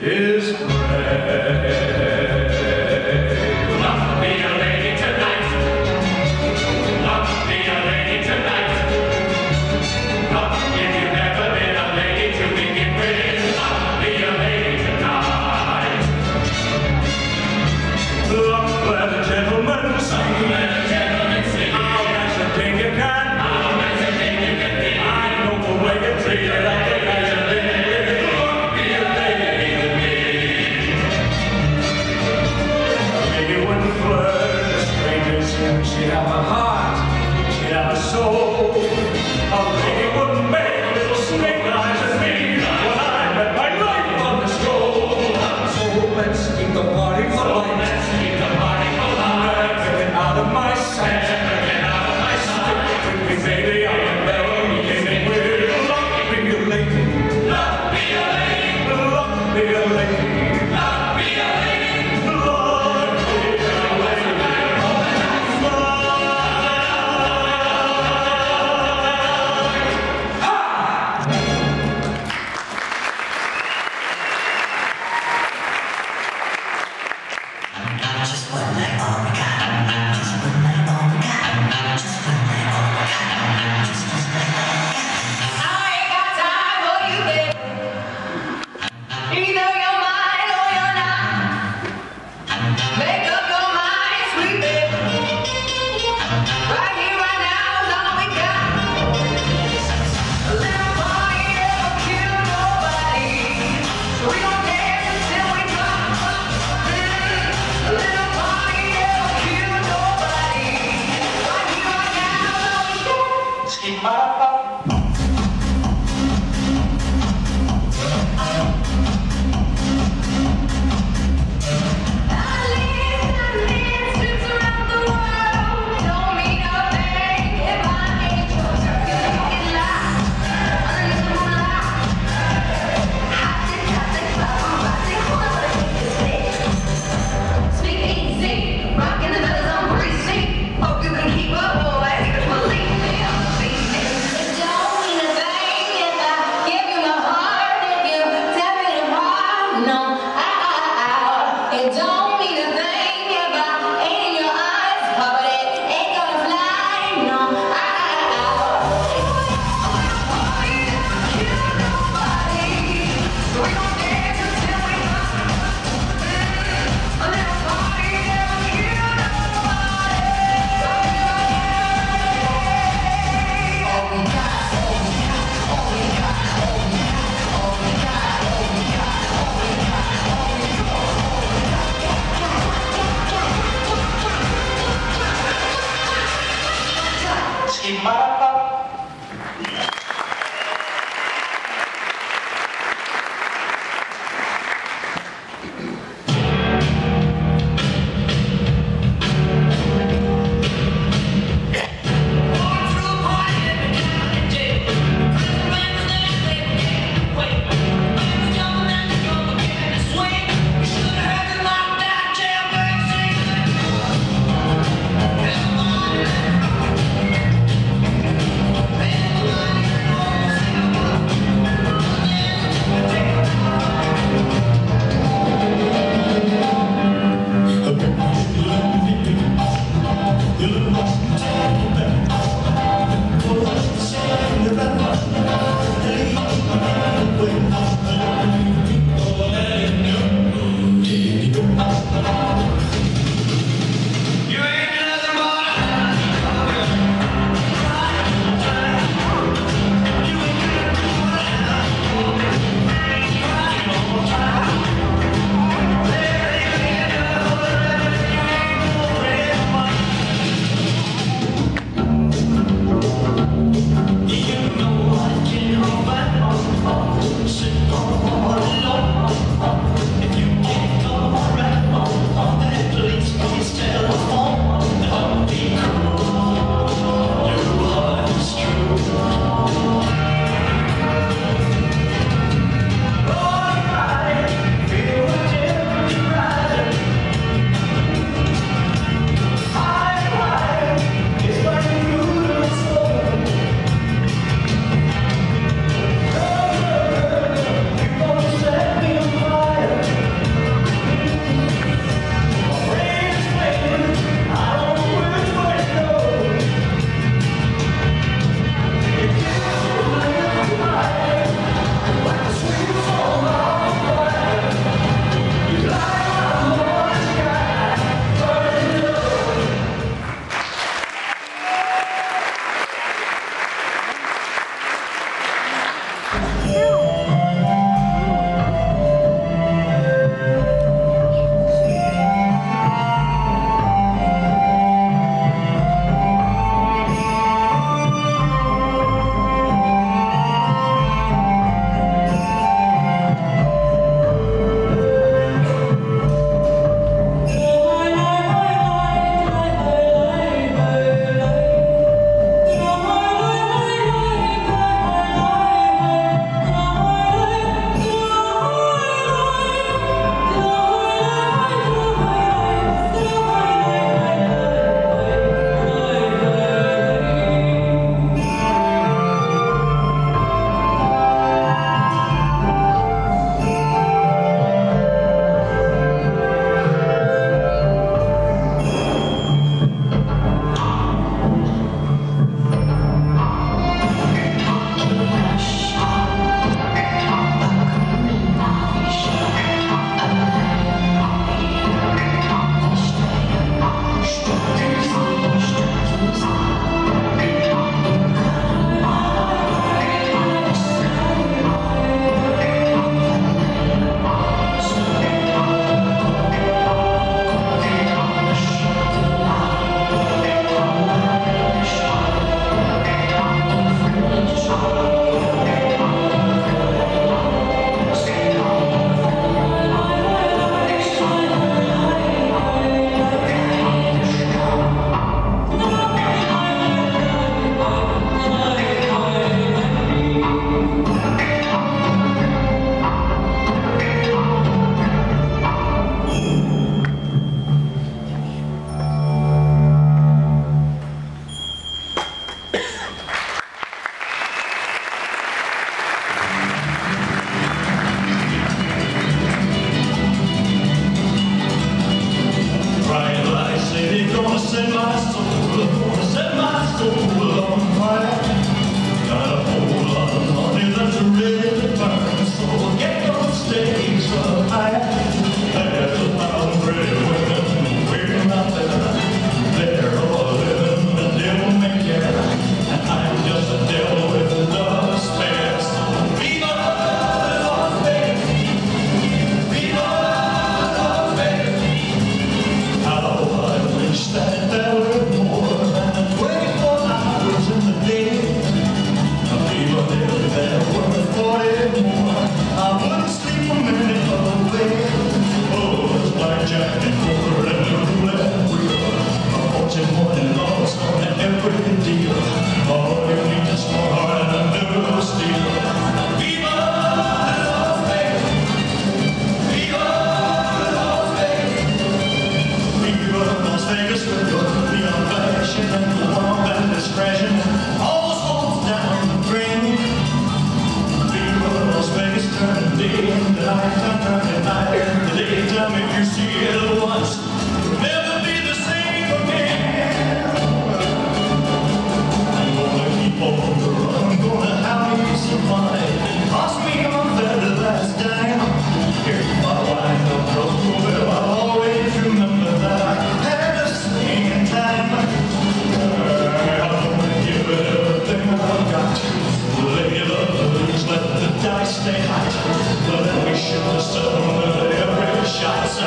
is prayer. But every shooter, every shot's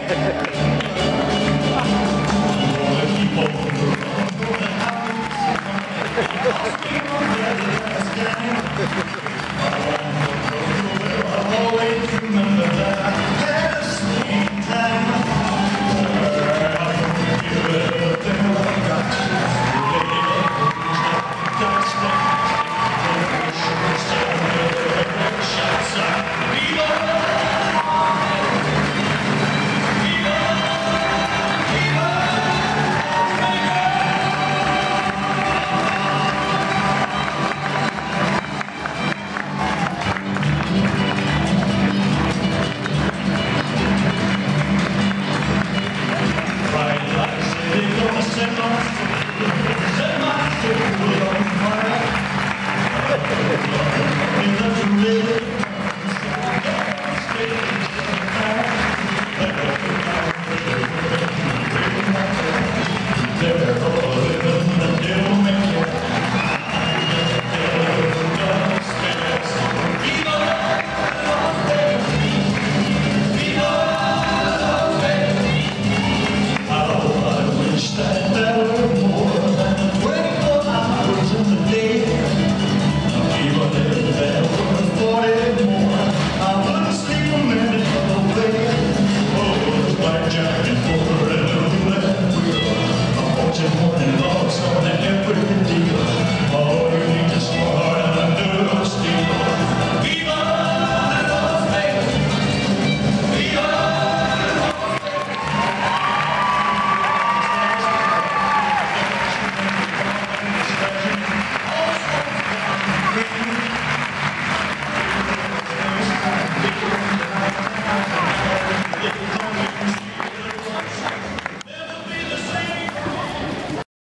Yeah.